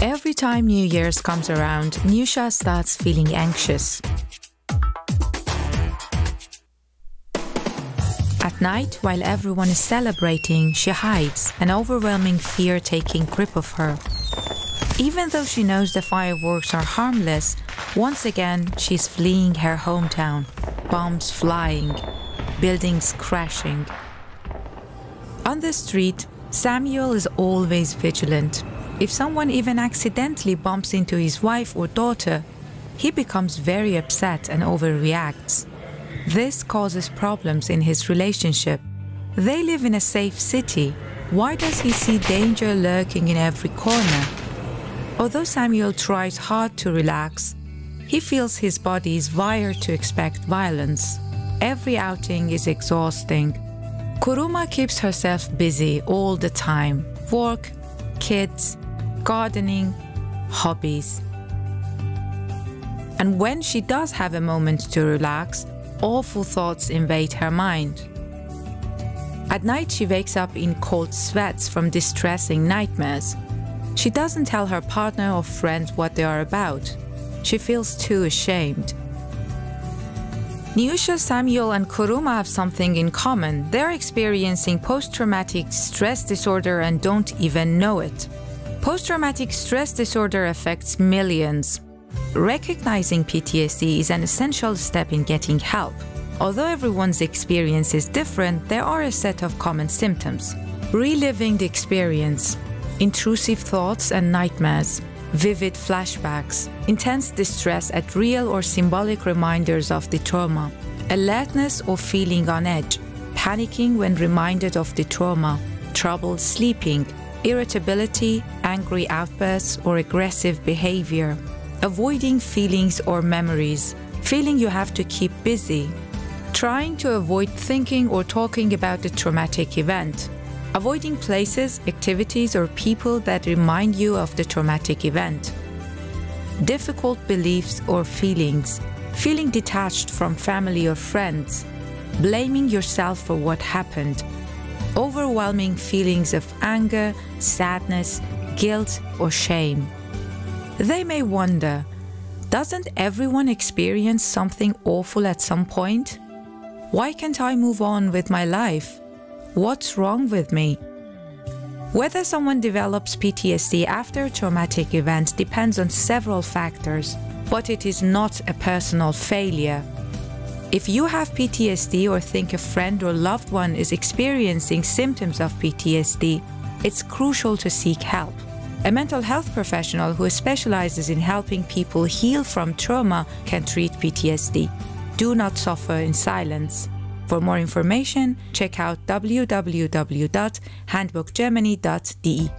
Every time New Year's comes around, Niusha starts feeling anxious. At night, while everyone is celebrating, she hides, an overwhelming fear taking grip of her. Even though she knows the fireworks are harmless, once again she's fleeing her hometown. Bombs flying, buildings crashing. On the street, Samuel is always vigilant. If someone even accidentally bumps into his wife or daughter, he becomes very upset and overreacts. This causes problems in his relationship. They live in a safe city. Why does he see danger lurking in every corner? Although Samuel tries hard to relax, he feels his body is wired to expect violence. Every outing is exhausting. Kuruma keeps herself busy all the time work, kids, gardening, hobbies. And when she does have a moment to relax, awful thoughts invade her mind. At night, she wakes up in cold sweats from distressing nightmares. She doesn't tell her partner or friend what they are about. She feels too ashamed. Niusha, Samuel, and Kuruma have something in common. They're experiencing post traumatic stress disorder and don't even know it. Post traumatic stress disorder affects millions. Recognizing PTSD is an essential step in getting help. Although everyone's experience is different, there are a set of common symptoms. Reliving the experience, intrusive thoughts and nightmares, vivid flashbacks, intense distress at real or symbolic reminders of the trauma, alertness or feeling on edge, panicking when reminded of the trauma, trouble sleeping, irritability, angry outbursts, or aggressive behavior, avoiding feelings or memories, feeling you have to keep busy, trying to avoid thinking or talking about the traumatic event, avoiding places, activities, or people that remind you of the traumatic event, difficult beliefs or feelings, feeling detached from family or friends, blaming yourself for what happened, overwhelming feelings of anger, sadness, guilt, or shame. They may wonder doesn't everyone experience something awful at some point? Why can't I move on with my life? What's wrong with me? Whether someone develops PTSD after a traumatic event depends on several factors, but it is not a personal failure. If you have PTSD or think a friend or loved one is experiencing symptoms of PTSD, it's crucial to seek help. A mental health professional who specializes in helping people heal from trauma can treat PTSD. Do not suffer in silence. For more information, check out www.handbookgermany.de.